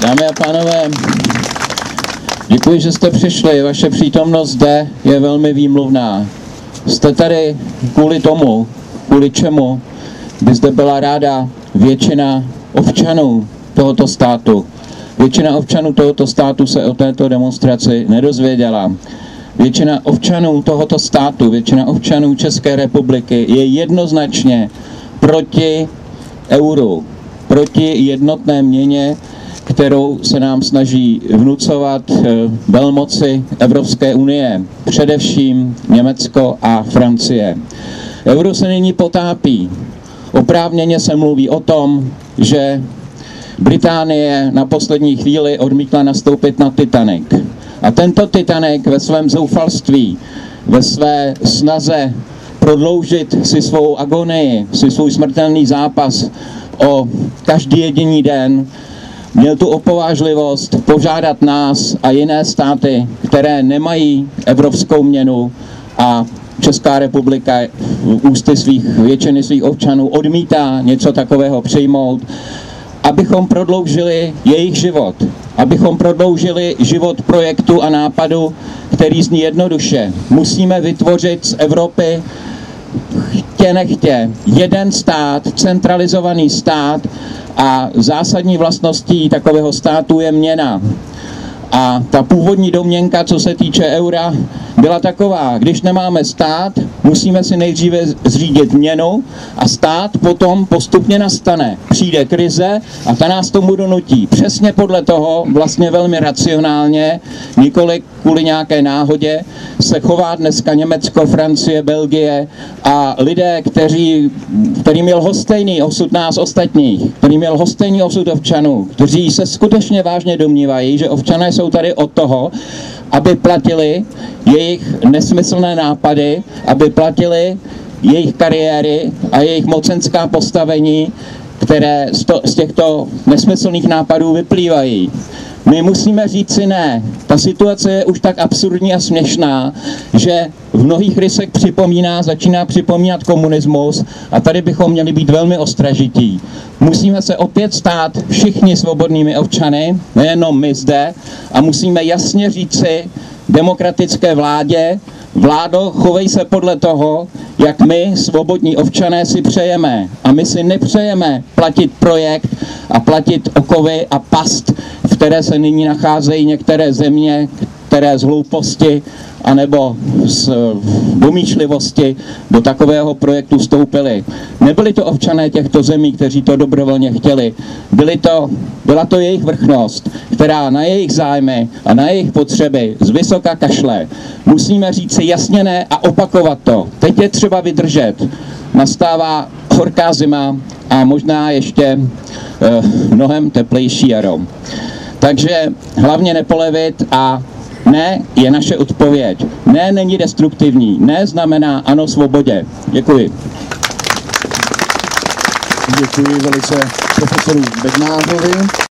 Dámy a pánové, děkuji, že jste přišli. Vaše přítomnost zde je velmi výmluvná. Jste tady kvůli tomu, kvůli čemu by zde byla ráda většina občanů tohoto státu. Většina občanů tohoto státu se o této demonstraci nedozvěděla. Většina občanů tohoto státu, většina občanů České republiky je jednoznačně proti euru, proti jednotné měně, kterou se nám snaží vnucovat eh, velmoci Evropské unie, především Německo a Francie. Euro se nyní potápí. Oprávněně se mluví o tom, že Británie na poslední chvíli odmítla nastoupit na Titanic. A tento Titanic ve svém zoufalství, ve své snaze prodloužit si svou agonii, si svůj smrtelný zápas o každý jediný den, měl tu opovážlivost požádat nás a jiné státy, které nemají evropskou měnu a Česká republika ústy svých, většiny svých občanů odmítá něco takového přijmout, abychom prodloužili jejich život, abychom prodloužili život projektu a nápadu, který zní jednoduše. Musíme vytvořit z Evropy chtě nechtě jeden stát, centralizovaný stát a zásadní vlastností takového státu je měna. A ta původní domněnka, co se týče eura, byla taková, když nemáme stát, musíme si nejdříve zřídit měnu a stát potom postupně nastane. Přijde krize a ta nás tomu donutí. Přesně podle toho, vlastně velmi racionálně, nikoli kvůli nějaké náhodě, se chová dneska Německo, Francie, Belgie a lidé, kteří, který měl hostejný osud nás ostatních, který měl hostejný osud občanů, kteří se skutečně vážně domnívají, že občané jsou tady od toho, aby platili jejich nesmyslné nápady, aby platili jejich kariéry a jejich mocenská postavení, které z, to, z těchto nesmyslných nápadů vyplývají. My musíme říct si ne. Ta situace je už tak absurdní a směšná, že v mnohých rysech připomíná, začíná připomínat komunismus a tady bychom měli být velmi ostražití. Musíme se opět stát všichni svobodnými občany, nejenom my zde, a musíme jasně říci demokratické vládě, vládo, chovej se podle toho, jak my, svobodní občané, si přejeme. A my si nepřejeme platit projekt a platit okovy a past, které se nyní nacházejí některé země, které z hlouposti anebo z domýšlivosti do takového projektu vstoupili. Nebyli to občané těchto zemí, kteří to dobrovolně chtěli. Byli to, byla to jejich vrchnost, která na jejich zájmy a na jejich potřeby z vysoka kašle. Musíme říct si jasně ne a opakovat to. Teď je třeba vydržet. Nastává horká zima a možná ještě eh, mnohem teplejší jaro. Takže hlavně nepolevit a ne je naše odpověď. Ne není destruktivní. Ne znamená ano svobodě. Děkuji. Děkuji velice profesoru Bednářovi.